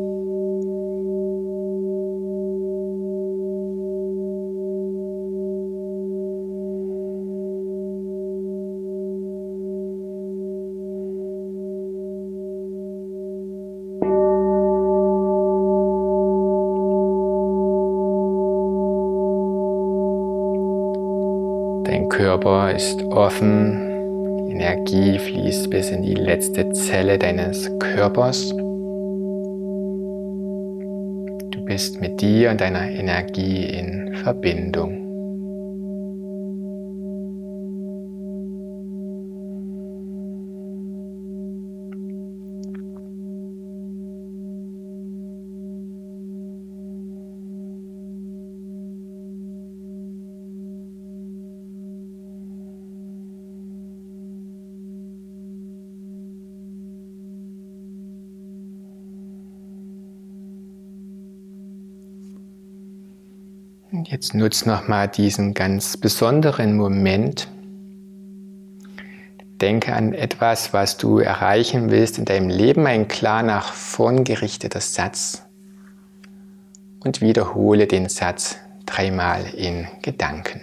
Körper ist offen, Energie fließt bis in die letzte Zelle deines Körpers. Du bist mit dir und deiner Energie in Verbindung. Jetzt nutz nochmal diesen ganz besonderen Moment. Denke an etwas, was du erreichen willst in deinem Leben, ein klar nach vorn gerichteter Satz. Und wiederhole den Satz dreimal in Gedanken.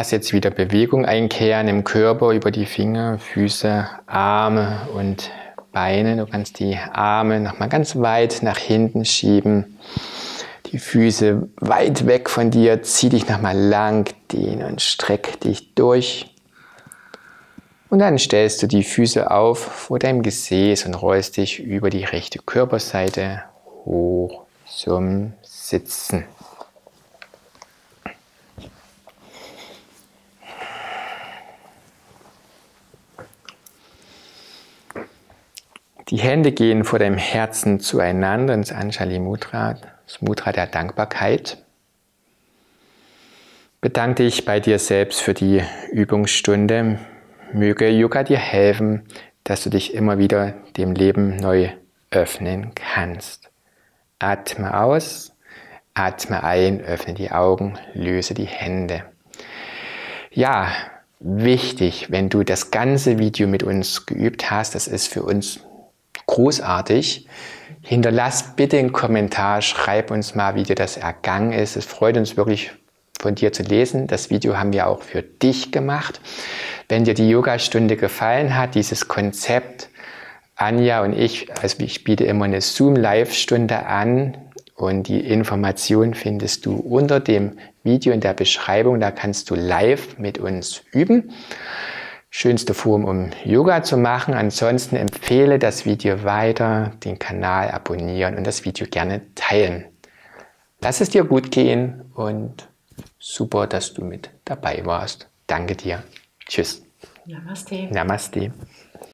Lass jetzt wieder Bewegung einkehren im Körper über die Finger, Füße, Arme und Beine. Du kannst die Arme nochmal ganz weit nach hinten schieben. Die Füße weit weg von dir. Zieh dich nochmal lang, dehn und streck dich durch. Und dann stellst du die Füße auf vor deinem Gesäß und rollst dich über die rechte Körperseite hoch zum Sitzen. Die Hände gehen vor deinem Herzen zueinander ins Anjali Mudra, das Mudra der Dankbarkeit. Bedanke dich bei dir selbst für die Übungsstunde. Möge Yoga dir helfen, dass du dich immer wieder dem Leben neu öffnen kannst. Atme aus, atme ein, öffne die Augen, löse die Hände. Ja, wichtig, wenn du das ganze Video mit uns geübt hast, das ist für uns großartig. Hinterlass bitte einen Kommentar, schreib uns mal, wie dir das ergangen ist. Es freut uns wirklich von dir zu lesen. Das Video haben wir auch für dich gemacht. Wenn dir die Yogastunde gefallen hat, dieses Konzept Anja und ich, also ich biete immer eine Zoom-Live-Stunde an und die Information findest du unter dem Video in der Beschreibung. Da kannst du live mit uns üben. Schönste Form, um Yoga zu machen. Ansonsten empfehle das Video weiter, den Kanal abonnieren und das Video gerne teilen. Lass es dir gut gehen und super, dass du mit dabei warst. Danke dir. Tschüss. Namaste. Namaste.